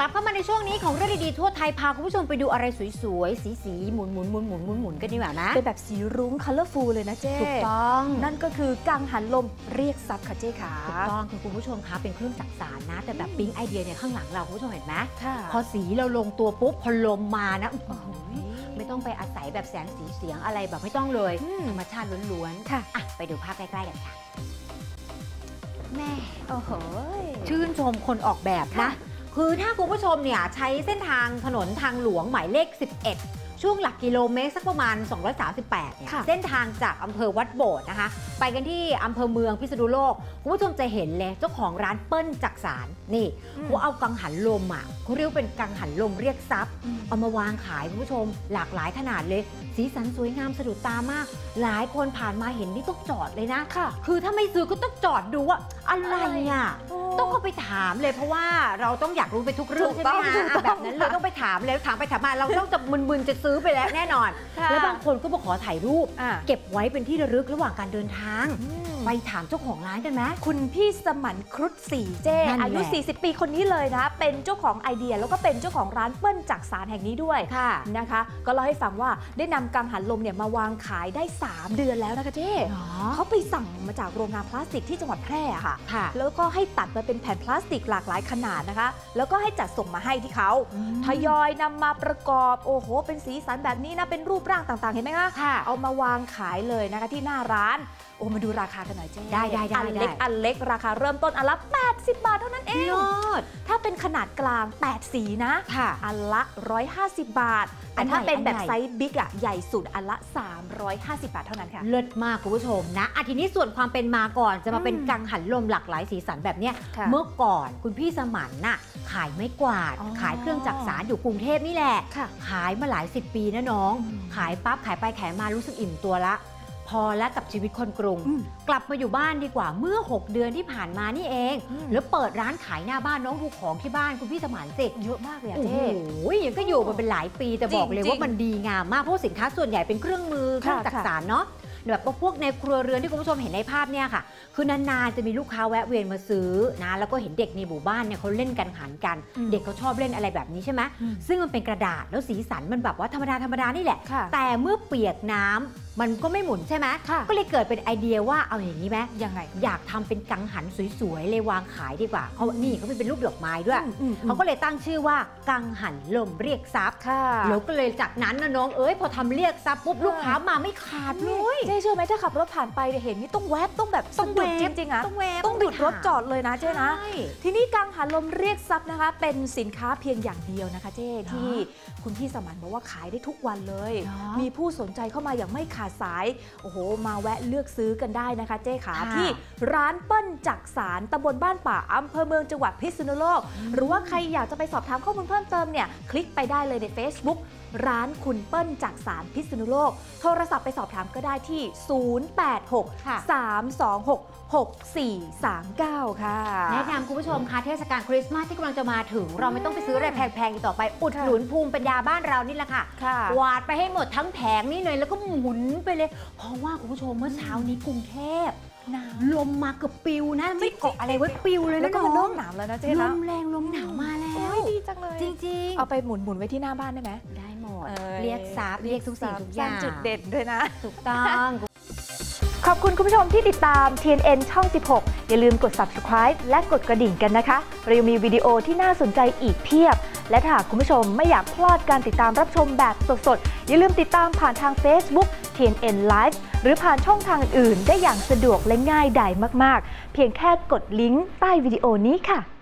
กลับเข้ามาในช่วงนี้ของเรื่องดีๆทั่วไทยพาคุณผู้ชมไปดูอะไรสวยๆ สีๆ หมุนๆหมุนๆหมุนๆหมุนๆหมุนๆกันดีกว่านะ เป็นแบบสีรุ้ง colorful เลยนะเจ๊ถูกต้อง นั่นก็คือกังหันลมเรียกทรัพย์ค่ะเจ๊ขาถูกต้องคือคุณผู้ชมคะเป็นเครื่องจักสารนะ แต่แบบปิ๊งไอเดียเนี่ยข้างหลังเราคุณผู้ชมเห็นไหมค่ะพอสีเราลงตัวปุ๊บพอลมมานะอื้อหือไม่ต้องไปอาศัยแบบแสงสีเสียงอะไรแบบไม่ต้องเลยอืมธรรมชาติล้วนๆค่ะอะไปดูภาพใกล้ๆกันค่ะแม่โอ้โหชื่นชมคนออกแบบนะ ค่ะคือถ้าคุณผู้ชมเนี่ยใช้เส้นทางถนนทางหลวงหมายเลข 11 ช่วงหลักกิโลเมตรสักประมาณ 238เนี่ยค่ะเส้นทางจากอำเภอวัดโบสถ์นะคะ ไปกันที่อำเภอเมืองพิษณุโลก คุณผู้ชมจะเห็นเลยเจ้าของร้านเปิ้ลจักสารนี่เขาเอากังหันลมอะเขาเรียกว่าเป็นกังหันลมเรียกทรัพย์ เอามาวางขายคุณผู้ชม หลากหลายขนาดเลย สีสันสวยงามสะดุดตามาก หลายคนผ่านมาเห็นนี่ต้องจอดเลยนะค่ะ คือถ้าไม่ซื้อก็ต้องจอดดูว่าอะไรอะโอ้ ต้องเข้าไปถามเลยเพราะว่าเราต้องอยากรู้ไปทุกเรื่องถูกใช่ไหมต้องฮะถูกอะต้องแบบนั้นเลยต้องไปถามเลยถามไปถามมาเราต้องจะมึนๆจะซื้อไปแล้วแน่นอน ค่ะ แล้วบางคนก็มาขอถ่ายรูป อะ เก็บไว้เป็นที่ระลึกระหว่างการเดินทางอืม ไปถามเจ้าของร้านกันไหมคุณพี่สมันครุฑสีเจ้นั่นแหละอายุ 40 ปีคนนี้เลยนะ เป็นเจ้าของไอเดียแล้วก็เป็นเจ้าของร้านเปิ้ลจักสารแห่งนี้ด้วยค่ะ นะคะ ก็เล่าให้ฟังว่าได้นำกังหันลมเนี่ยมาวางขายได้ 3 เดือนแล้วนะคะเจ้เขาไปสั่งมาจากโรงงานพลาสติกที่จังหวัดแพร่อะค่ะ ค่ะ แล้วก็ให้ตัดมาเป็นแผ่นพลาสติกหลากหลายขนาดนะคะ แล้วก็ให้จัดส่งมาให้ที่เขาทยอยนำมาประกอบ โอ้โห เป็นสีสันแบบนี้นะ เป็นรูปร่างต่างๆ เห็นไหมคะ ค่ะ เอามาวางขายเลยนะคะที่หน้าร้าน โอ้มาดูราคากันหน่อยเจ๊ได้ได้ได้อันเล็กได้อันเล็กราคาเริ่มต้นอันละ 80 บาทเท่านั้นเองยอดถ้าเป็นขนาดกลาง 8 สีนะค่ะอันละ 150 บาทแต่ถ้าอันไหนเป็นแบบอันไหน size big อะใหญ่สุดอันละ 350 บาทเท่านั้นค่ะ เลิศมากคุณผู้ชมนะอะทีนี้ส่วนความเป็นมาก่อนจะมาเป็นอืมกังหันลมหลากหลายสีสันแบบเนี้ยค่ะเมื่อก่อนคุณพี่สมานน่ะขายไม้กวาดอ๋อขายเครื่องจักสานอยู่กรุงเทพนี่แหละค่ะขายมาหลายสิบปีนะน้องอืมขายปั๊บขายไปขายมารู้สึกอิ่มตัวละ พอแล้วกับชีวิตคนกรุงอืมกลับมาอยู่บ้านดีกว่าเมื่อ 6 เดือนที่ผ่านมานี่เองอืมแล้วเปิดร้านขายหน้าบ้านน้องดูของที่บ้านคุณพี่สมานสิเยอะมากเลยอะโอ้โหเจ๊ยังก็อยู่มาเป็นหลายปีแต่จริงบอกเลยจริงว่ามันดีงามมากเพราะสินค้าส่วนใหญ่เป็นเครื่องมือเคค่ะรื่องจักสารเนาะแบบว่าพวกในครัวเรือนที่คุณผู้ชมเห็นในภาพเนี่ยค่ะ คือนานๆจะมีลูกค้าแวะเวียนมาซื้อนะแล้วก็เห็นเด็กในหมู่บ้านเนี่ยเขาเล่นกันหันกันอืมเด็กเขาชอบเล่นอะไรแบบนี้ใช่ไหมอืมซึ่งมันเป็นกระดาษแล้วสีสันมันแบบว่าธรรมดาธรรมดานี่แหละค่ะแต่เมื่อเปียกน้ำ มันก็ไม่หมุนใช่ไหมค่ะก็เลยเกิดเป็นไอเดียว่าเอาอย่างนี้ไหมยังไง อยากทำเป็นกังหันสวยๆเลยวางขายดีกว่าเขานี่เขาเป็นรูปดอกไม้ด้วยอืมอืมอืมเขาก็เลยตั้งชื่อว่ากังหันลมเรียกทรัพย์ค่ะแล้วก็เลยจากนั้นนะน้องเอ้ยพอทำเรียกทรัพย์ปุ๊บค่ะลูกค้ามาไม่ขาดเลยเจ๊เชื่อไหมถ้าขับรถผ่านไปเนี่ยเห็นนี่ต้องแวบต้องแบบต้องแวสะบดุดจริงๆอะต้องแวะต้องหยุดรถจอดเลยนะเจ๊นะใช่ทีนี้กังหันลมเรียกทรัพย์นะคะ เป็นสินค้าเพียงอย่างเดียวนะคะเจ๊เหรอที่คุณพี่สมานบอกว่าขายได้ทุกวันเลยเหรอมีผู้สนใจเข้ามาอย่างไม่ขาดสาย โอ้โห มาแวะเลือกซื้อกันได้นะคะ เจ๊ขาค่ะที่ร้านเปิ้ลจักสารตำบลบ้านป่าอำเภอเมืองจังหวัดพิษณุโลก หรือว่าใครอยากจะไปสอบถามข้อมูลเพิ่มเติมเนี่ย คลิกไปได้เลยใน Facebook ร้านคุณเปิ้ลจักสารพิษณุโลก โทรศัพท์ไปสอบถามก็ได้ที่ 086ค่ะ326 6439 ค่ะ แนะนำคุณผู้ชมค่ะเทศกาลคริสต์มาสที่กำลังจะมาถึง เราไม่ต้องไปซื้ออะไรแพงๆอีกต่อไป อุดหนุนภูมิปัญญาบ้านเรานี่แหละค่ะค่ะกวาดไปให้หมดทั้งแผงนี่เลยแล้วก็หมุนไปเลย เพราะว่าคุณผู้ชมเมื่อเช้านี้กรุงเทพ หนาวลมมาเกือบปิวนะ ไม่เกาะอะไรไว้ปิวเลยแล้นะวก็น้มันเริ่องมหนาวแล้วนะเจ๊ลนะมแรงลมหนาวมาแล้โอ้วยดีจังเลยจริงเอาไปหมุนหมุนๆไว้ที่หน้าบ้านได้ไหมๆได้หมดอ้เรียกทรัพย์เรียกทุกสิ่งทุกอย่างสร้จุดเด่นด้วยนะถูกต้อง ขอบคุณคุณผู้ชมที่ติดตาม TNN ช่อง 16 อย่าลืมกด subscribe และกดกระดิ่งกันนะคะ เรายังมีวิดีโอที่น่าสนใจอีกเพียบ และถ้าหากคุณผู้ชมไม่อยากพลาดการติดตามรับชมแบบสดๆ อย่าลืมติดตามผ่านทาง Facebook TNN Live หรือผ่านช่องทางอื่นๆได้อย่างสะดวกและง่ายดายมากๆ เพียงแค่กดลิงก์ใต้วิดีโอนี้ค่ะ